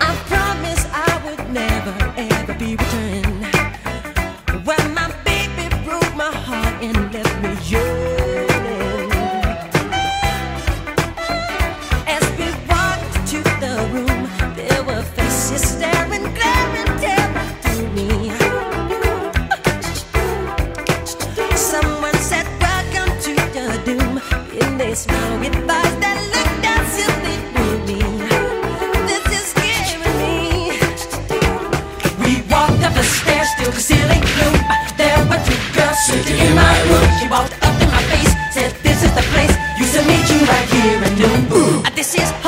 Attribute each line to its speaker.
Speaker 1: I promised I would never ever be returned. When my baby broke my heart in this is